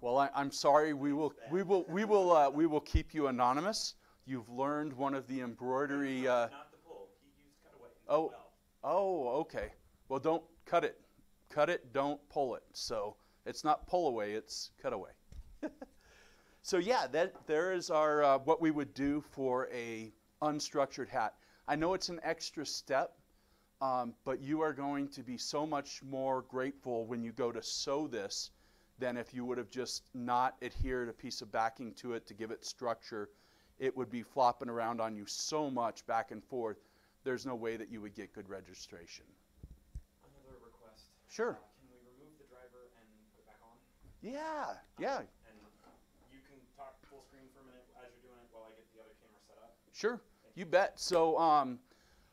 well, I, am sorry. We will, we will, we will, uh, we will keep you anonymous. You've learned one of the embroidery. Uh, Not the pull. He used cutaway. Oh, oh, okay. Well, don't cut it. Cut it. Don't pull it. So it's not pull away. It's cutaway. so yeah, that there is our uh, what we would do for a unstructured hat. I know it's an extra step, um, but you are going to be so much more grateful when you go to sew this than if you would have just not adhered a piece of backing to it to give it structure. It would be flopping around on you so much back and forth. There's no way that you would get good registration. Another request. Sure. Uh, can we remove the driver and put it back on? Yeah, yeah. And you can talk full screen for a minute as you're doing it while I get the other camera set up. Sure, you bet. So um,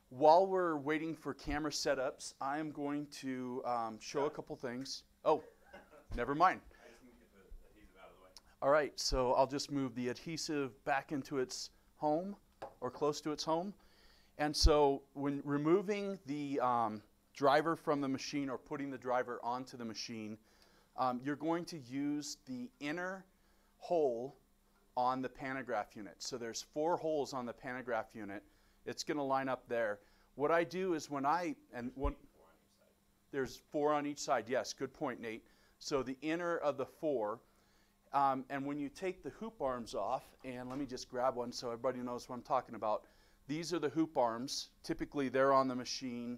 while we're waiting for camera setups, I'm going to um, show a couple things. Oh, Never mind. All right, so I'll just move the adhesive back into its home or close to its home. And so when removing the um, driver from the machine or putting the driver onto the machine, um, you're going to use the inner hole on the pantograph unit. So there's four holes on the pantograph unit. It's going to line up there. What I do is when I, and when, there's four on each side. Yes, good point, Nate. So the inner of the four. Um, and when you take the hoop arms off, and let me just grab one so everybody knows what I'm talking about. These are the hoop arms. Typically, they're on the machine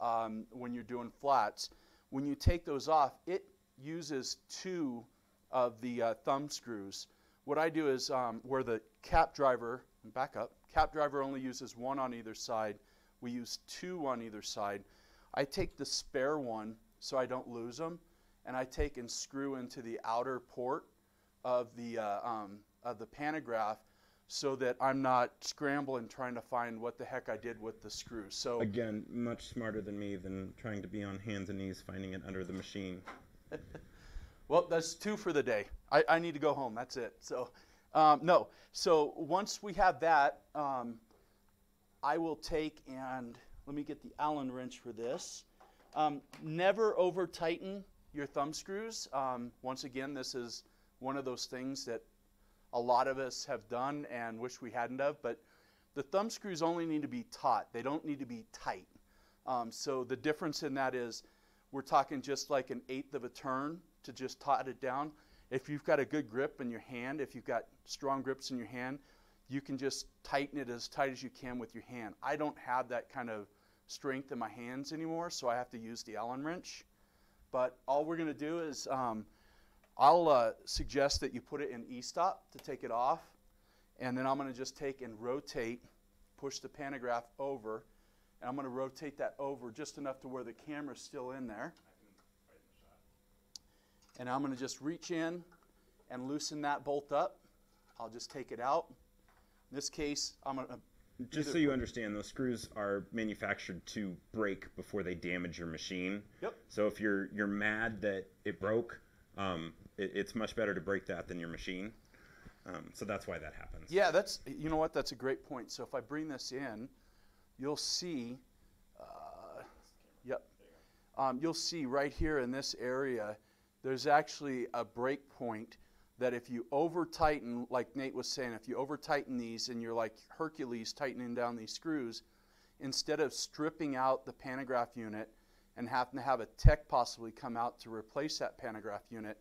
um, when you're doing flats. When you take those off, it uses two of the uh, thumb screws. What I do is um, where the cap driver, back up, cap driver only uses one on either side. We use two on either side. I take the spare one so I don't lose them and I take and screw into the outer port of the, uh, um, of the pantograph so that I'm not scrambling trying to find what the heck I did with the screw. So again, much smarter than me than trying to be on hands and knees finding it under the machine. well, that's two for the day. I, I need to go home. That's it. So Um, no. So once we have that, um, I will take and let me get the Allen wrench for this. Um, never over tighten your thumb screws. Um, once again, this is one of those things that a lot of us have done and wish we hadn't have. But the thumb screws only need to be taut; they don't need to be tight. Um, so the difference in that is we're talking just like an eighth of a turn to just taut it down. If you've got a good grip in your hand, if you've got strong grips in your hand, you can just tighten it as tight as you can with your hand. I don't have that kind of strength in my hands anymore, so I have to use the Allen wrench. But all we're going to do is um, I'll uh, suggest that you put it in e-stop to take it off, and then I'm going to just take and rotate, push the pantograph over, and I'm going to rotate that over just enough to where the camera's still in there. And I'm going to just reach in and loosen that bolt up. I'll just take it out. In this case, I'm going to Just so you understand, those screws are manufactured to break before they damage your machine. Yep. So if you're you're mad that it broke, um, it, it's much better to break that than your machine. Um, so that's why that happens. Yeah, that's you know what? That's a great point. So if I bring this in, you'll see. Uh, yep. Um, you'll see right here in this area, there's actually a break point that if you over tighten, like Nate was saying, if you over tighten these and you're like Hercules tightening down these screws, instead of stripping out the pantograph unit and having to have a tech possibly come out to replace that pantograph unit,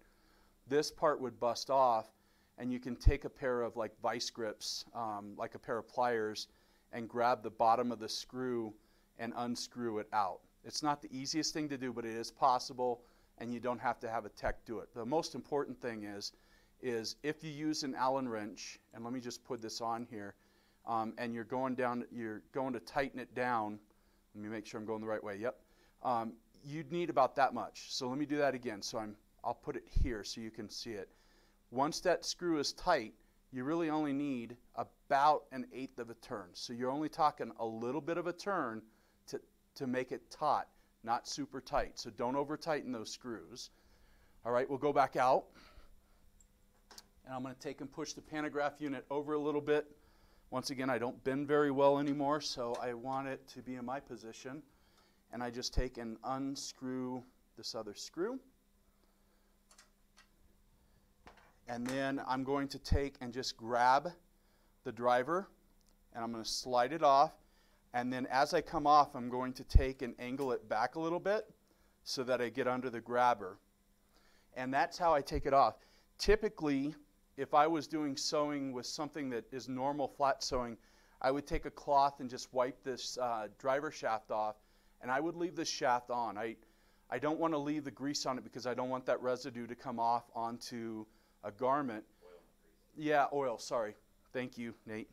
this part would bust off and you can take a pair of like vice grips, um, like a pair of pliers, and grab the bottom of the screw and unscrew it out. It's not the easiest thing to do, but it is possible, and you don't have to have a tech do it. The most important thing is, is if you use an Allen wrench, and let me just put this on here, um, and you're going down, you're going to tighten it down. Let me make sure I'm going the right way. Yep. Um, you'd need about that much. So let me do that again. So I'm, I'll put it here so you can see it. Once that screw is tight, you really only need about an eighth of a turn. So you're only talking a little bit of a turn to, to make it taut, not super tight. So don't over tighten those screws. All right, we'll go back out. And I'm going to take and push the pantograph unit over a little bit. Once again, I don't bend very well anymore, so I want it to be in my position. And I just take and unscrew this other screw. And then I'm going to take and just grab the driver and I'm going to slide it off. And then as I come off, I'm going to take and angle it back a little bit so that I get under the grabber. And that's how I take it off. Typically, if I was doing sewing with something that is normal flat sewing, I would take a cloth and just wipe this uh, driver shaft off, and I would leave this shaft on. I, I don't want to leave the grease on it because I don't want that residue to come off onto a garment. Oil yeah, oil, sorry. Thank you, Nate.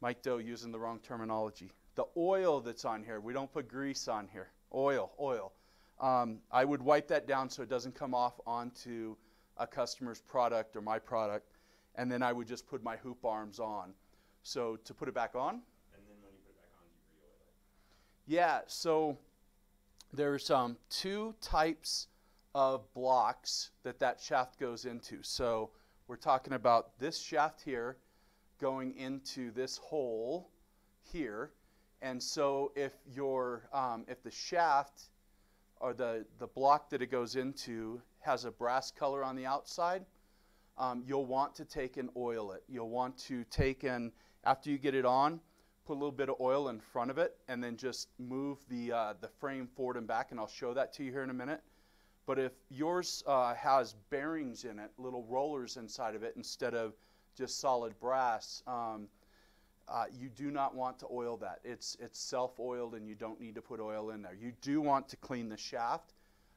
Mike Doe using the wrong terminology. The oil that's on here, we don't put grease on here. Oil, oil. Um, I would wipe that down so it doesn't come off onto a customer's product or my product, and then I would just put my hoop arms on. So to put it back on. And then when you put it back on, you re-oil it. Yeah, so there's um, two types of blocks that that shaft goes into. So we're talking about this shaft here going into this hole here. And so if your um, if the shaft or the, the block that it goes into has a brass color on the outside, um, you'll want to take and oil it. You'll want to take and, after you get it on, put a little bit of oil in front of it and then just move the, uh, the frame forward and back, and I'll show that to you here in a minute. But if yours uh, has bearings in it, little rollers inside of it, instead of just solid brass, um, uh, you do not want to oil that. It's, it's self-oiled and you don't need to put oil in there. You do want to clean the shaft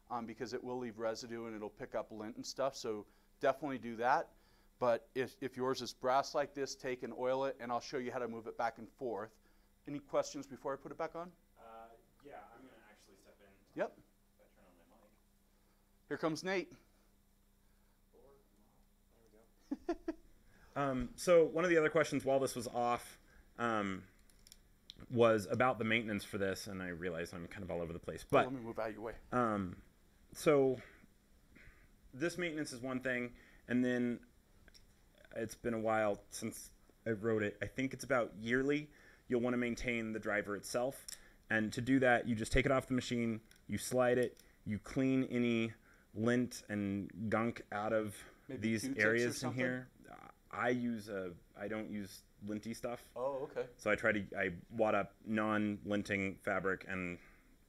um, because it will leave residue and it'll pick up lint and stuff, so definitely do that. But if, if yours is brass like this, take and oil it, and I'll show you how to move it back and forth. Any questions before I put it back on? Uh, yeah, I'm going to actually step in. Yep. If I turn on my mic. Here comes Nate. Um, so one of the other questions while this was off um, was about the maintenance for this, and I realize I'm kind of all over the place. But Let me move out of your way. um, so this maintenance is one thing, and then it's been a while since I wrote it. I think it's about yearly. You'll want to maintain the driver itself, and to do that, you just take it off the machine, you slide it, you clean any lint and gunk out of Maybe these areas in here. I use a. I don't use linty stuff. Oh, okay. So I try to I wad up non-linting fabric and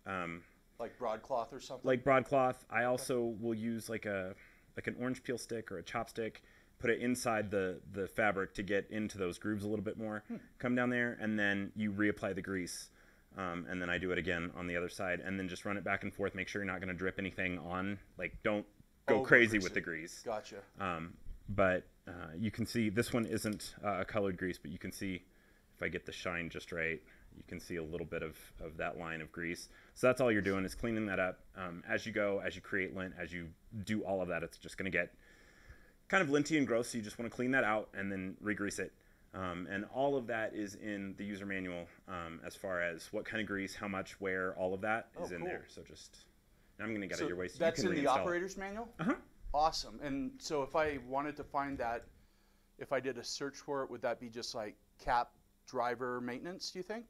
um, Like broadcloth or something. like broadcloth. I also will use like a like an orange peel stick or a chopstick. Put it inside the the fabric to get into those grooves a little bit more. Come down there and then you reapply the grease. Um, and then I do it again on the other side, and then just run it back and forth. Make sure you're not going to drip anything on. Like, don't go Over crazy with it. the grease. Gotcha. Um, but uh, you can see this one isn't uh, a colored grease, but you can see if I get the shine just right, you can see a little bit of, of that line of grease. So that's all you're doing is cleaning that up um, as you go, as you create lint, as you do all of that. It's just going to get kind of linty and gross. So you just want to clean that out and then re-grease it. Um, and all of that is in the user manual um, as far as what kind of grease, how much, where, all of that is Oh, in cool. there. So just I'm going to get So out your way. So that's you can in the operator's manual? Uh-huh. Awesome. And so if I wanted to find that, if I did a search for it, would that be just like cap driver maintenance, do you think?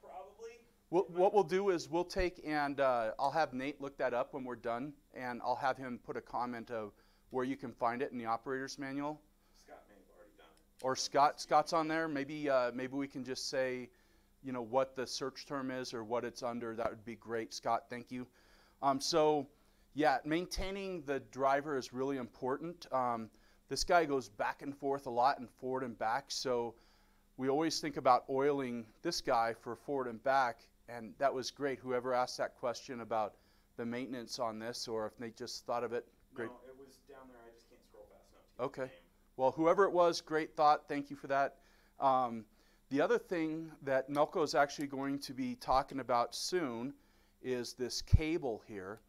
Probably. What, what we'll do is we'll take and uh, I'll have Nate look that up when we're done, and I'll have him put a comment of where you can find it in the operator's manual. Scott may have already done it. Or Scott, Scott's on there. Maybe, uh, maybe we can just say, you know, what the search term is or what it's under. That would be great, Scott. Thank you. Um, so, yeah, maintaining the driver is really important. Um, this guy goes back and forth a lot and forward and back. So, we always think about oiling this guy for forward and back, and that was great. Whoever asked that question about the maintenance on this, or if they just thought of it, great. No, it was down there. I just can't scroll fast enough. Okay. Well, whoever it was, great thought. Thank you for that. Um, the other thing that Melco is actually going to be talking about soon is this cable here.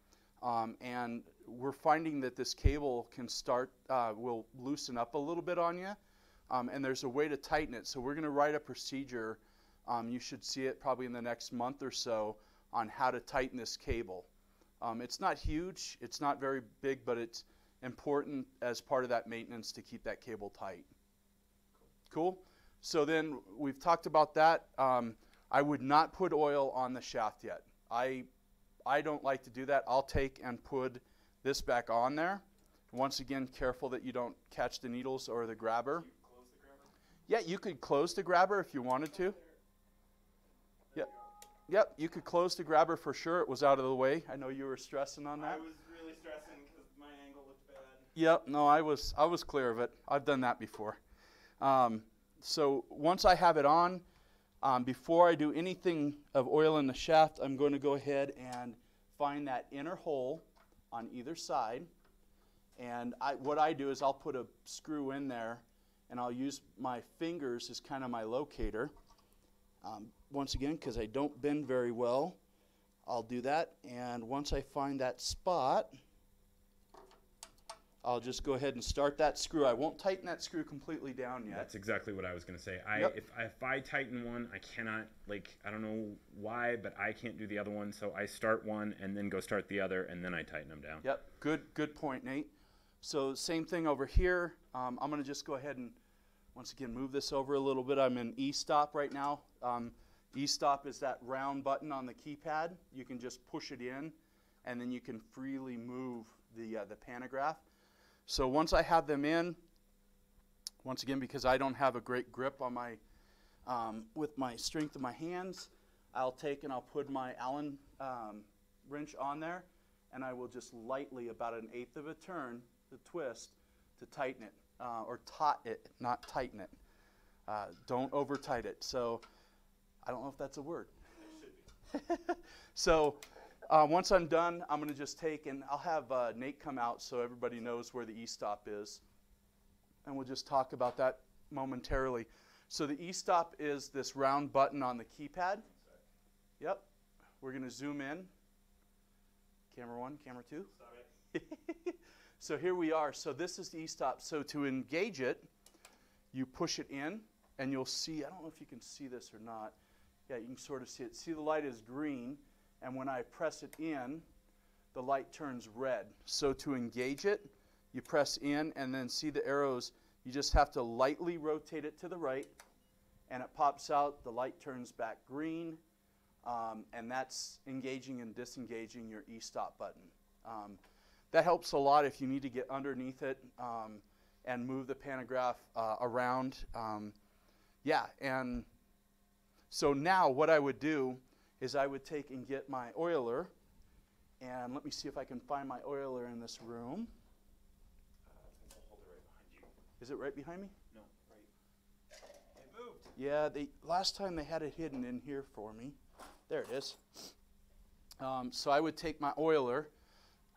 Um, and we're finding that this cable can start, uh, will loosen up a little bit on you. Um, and there's a way to tighten it. So we're going to write a procedure. Um, you should see it probably in the next month or so on how to tighten this cable. Um, it's not huge, it's not very big, but it's important as part of that maintenance to keep that cable tight. Cool? So then we've talked about that. Um, I would not put oil on the shaft yet. I, I don't like to do that. I'll take and put this back on there. Once again, careful that you don't catch the needles or the grabber. The grabber. Yeah, you could close the grabber if you wanted to. Yep. Yep, you could close the grabber for sure. It was out of the way. I know you were stressing on that. I was really stressing because my angle looked bad. Yep, no, I was I was clear of it. I've done that before. Um, so once I have it on, um, before I do anything of oil in the shaft, I'm going to go ahead and find that inner hole on either side. And I, what I do is I'll put a screw in there, and I'll use my fingers as kind of my locator. Um, once again, because I don't bend very well, I'll do that. And once I find that spot, I'll just go ahead and start that screw. I won't tighten that screw completely down yet. That's exactly what I was gonna say. I Yep. if if I tighten one, I cannot like I don't know why, but I can't do the other one. So I start one and then go start the other, and then I tighten them down. Yep, good, good point, Nate. So same thing over here. Um, I'm gonna just go ahead and once again move this over a little bit. I'm in E-stop right now. Um, E-stop is that round button on the keypad. You can just push it in, and then you can freely move the uh, the pantograph. So once I have them in, once again because I don't have a great grip on my um, with my strength of my hands, I'll take and I'll put my Allen um, wrench on there, and I will just lightly, about an eighth of a turn, the twist, to tighten it, uh, or taut it, not tighten it. Uh, don't over tight it. So I don't know if that's a word. so uh, once I'm done, I'm going to just take and I'll have uh, Nate come out so everybody knows where the e-stop is. And we'll just talk about that momentarily. So the e-stop is this round button on the keypad. Yep. We're going to zoom in. Camera one, camera two. so here we are. So this is the e-stop. So to engage it, you push it in, and you'll see, I don't know if you can see this or not. Yeah, you can sort of see it. See the light is green, and when I press it in, the light turns red. So to engage it, you press in, and then see the arrows You just have to lightly rotate it to the right, and it pops out. The light turns back green, um, and that's engaging and disengaging your e-stop button. Um, that helps a lot if you need to get underneath it um, and move the pantograph uh, around. Um, yeah, and so now what I would do is I would take and get my oiler, and let me see if I can find my oiler in this room. Is it right behind me? No, right. It moved. Yeah, they last time they had it hidden in here for me. There it is. Um, so I would take my oiler,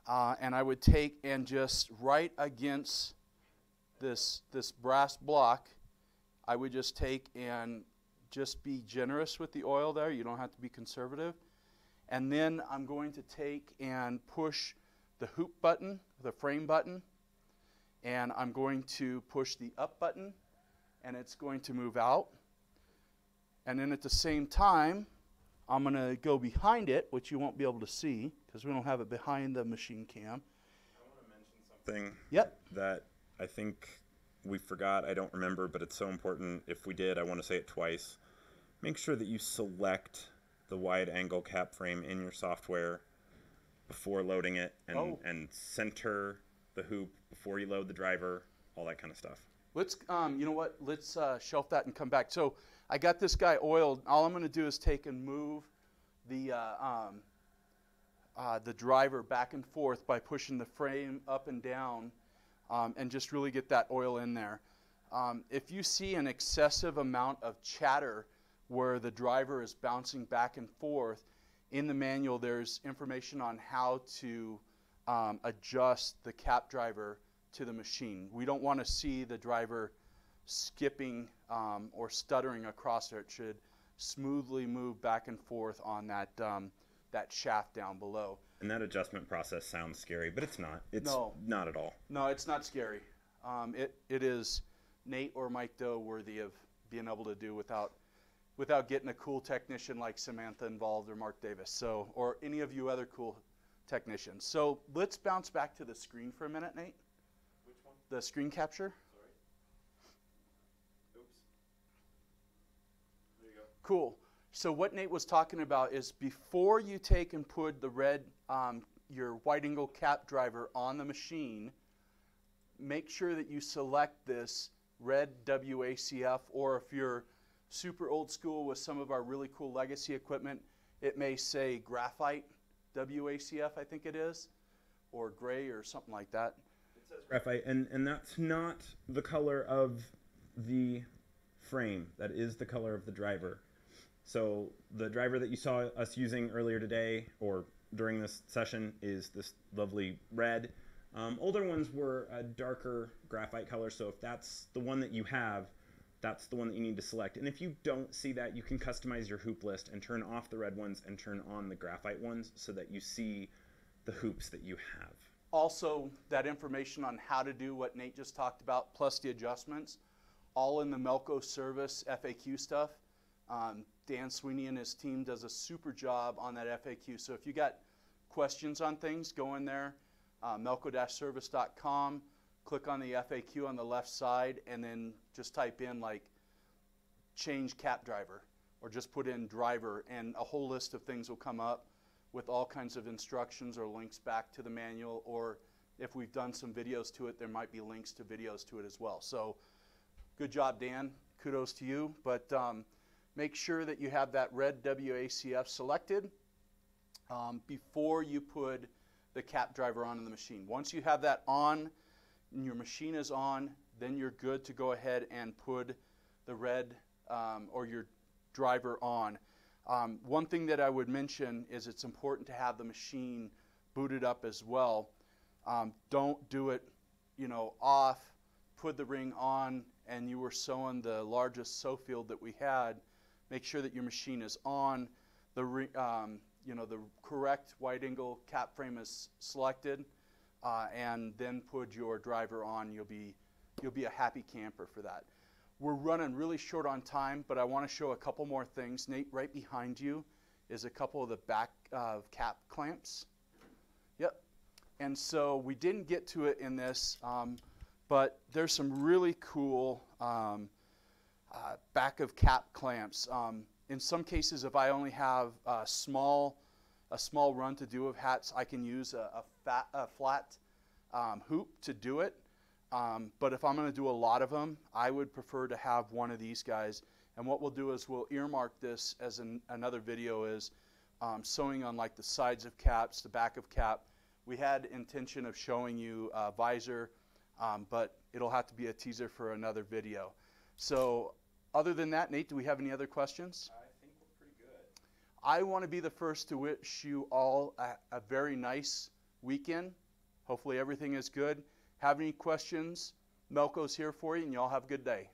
uh, and I would take and just right against this this brass block, I would just take and just be generous with the oil there. You don't have to be conservative. And then I'm going to take and push the hoop button, the frame button, and I'm going to push the up button, and it's going to move out. And then at the same time, I'm going to go behind it, which you won't be able to see because we don't have it behind the machine cam. I want to mention something Yep. that I think we forgot. I don't remember, but it's so important. If we did, I want to say it twice. Make sure that you select the wide angle cap frame in your software before loading it and, Oh. and center the hoop before you load the driver, all that kind of stuff. Let's, um, you know what? Let's uh, shelf that and come back. So I got this guy oiled. All I'm going to do is take and move the uh, um, uh, the driver back and forth by pushing the frame up and down, um, and just really get that oil in there. Um, if you see an excessive amount of chatter where the driver is bouncing back and forth, in the manual there's information on how to um, adjust the cap driver to the machine. We don't want to see the driver skipping um, or stuttering across there. It should smoothly move back and forth on that um, that shaft down below. And that adjustment process sounds scary, but it's not. It's No. not at all. No, it's not scary. Um, it it is Nate or Mike Doe worthy of being able to do without without getting a cool technician like Samantha involved or Mark Davis. So or any of you other cool technicians. So let's bounce back to the screen for a minute, Nate. Which one? The screen capture. Sorry. Oops. There you go. Cool. So what Nate was talking about is before you take and put the red, um, your wide angle cap driver on the machine, make sure that you select this red WACF, or if you're super old school with some of our really cool legacy equipment, it may say graphite WACF, I think it is, or gray or something like that. It says graphite, and and that's not the color of the frame. That is the color of the driver. So the driver that you saw us using earlier today or during this session is this lovely red. Um, older ones were a darker graphite color. So if that's the one that you have, that's the one that you need to select. And if you don't see that, you can customize your hoop list and turn off the red ones and turn on the graphite ones so that you see the hoops that you have. also that information on how to do what Nate just talked about, plus the adjustments, all in the Melco service FAQ stuff. Um, Dan Sweeney and his team does a super job on that FAQ. So if you got questions on things, go in there, uh, melco-service.com, click on the FAQ on the left side, and then just type in like change cap driver or just put in driver, and a whole list of things will come up with all kinds of instructions or links back to the manual, or if we've done some videos to it, there might be links to videos to it as well. So, good job, Dan. Kudos to you. But um, make sure that you have that red WACF selected um, before you put the cap driver on in the machine. Once you have that on and your machine is on, then you're good to go ahead and put the red um, or your driver on. Um, one thing that I would mention is it's important to have the machine booted up as well. Um, don't do it, you know, off, put the ring on, and you were sewing the largest sew field that we had. Make sure that your machine is on. The um, you know the correct wide angle cap frame is selected, uh, and then put your driver on. You'll be you'll be a happy camper for that. We're running really short on time, but I want to show a couple more things. Nate, right behind you is a couple of the back uh, cap clamps. Yep. And so we didn't get to it in this, um, but there's some really cool um, uh, back of cap clamps. Um, in some cases, if I only have a small, a small run to do of hats, I can use a, a, fat, a flat um, hoop to do it. Um, but if I'm going to do a lot of them, I would prefer to have one of these guys. And what we'll do is we'll earmark this as an, another video is um, sewing on like the sides of caps, the back of cap. We had intention of showing you uh, visor, um, but it'll have to be a teaser for another video. So other than that, Nate, do we have any other questions? I think we're pretty good. I want to be the first to wish you all a, a very nice weekend. Hopefully everything is good. Have any questions? Melco's here for you, and y'all have a good day.